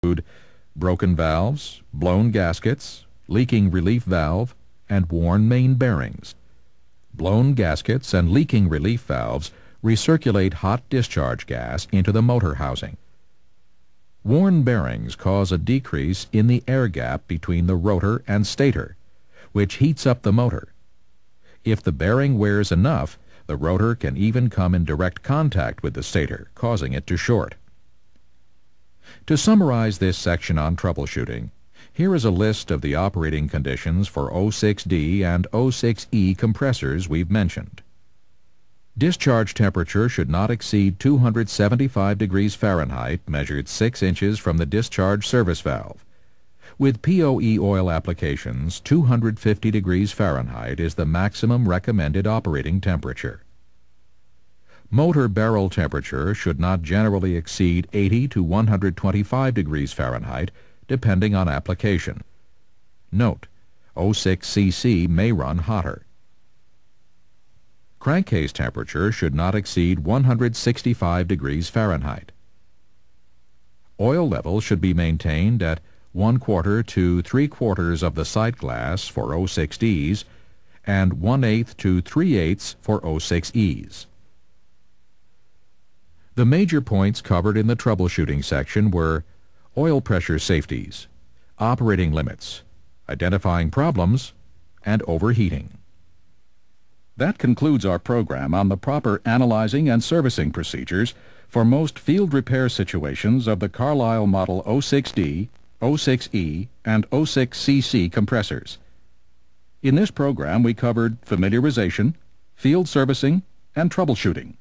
include broken valves, blown gaskets, leaking relief valve, and worn main bearings. Blown gaskets and leaking relief valves recirculate hot discharge gas into the motor housing. Worn bearings cause a decrease in the air gap between the rotor and stator, which heats up the motor. If the bearing wears enough, the rotor can even come in direct contact with the stator, causing it to short. To summarize this section on troubleshooting, here is a list of the operating conditions for O6D and O6E compressors we've mentioned. Discharge temperature should not exceed 275 degrees Fahrenheit measured 6 inches from the discharge service valve. With POE oil applications, 250 degrees Fahrenheit is the maximum recommended operating temperature. Motor barrel temperature should not generally exceed 80 to 125 degrees Fahrenheit depending on application. Note, 06cc may run hotter. Crankcase temperature should not exceed 165 degrees Fahrenheit. Oil level should be maintained at 1 quarter to 3 quarters of the sight glass for 06Ds and 1 eighth to 3 eighths for 06Es. The major points covered in the troubleshooting section were oil pressure safeties, operating limits, identifying problems, and overheating. That concludes our program on the proper analyzing and servicing procedures for most field repair situations of the Carlyle Model 06D, 06E, and 06cc compressors. In this program we covered familiarization, field servicing, and troubleshooting.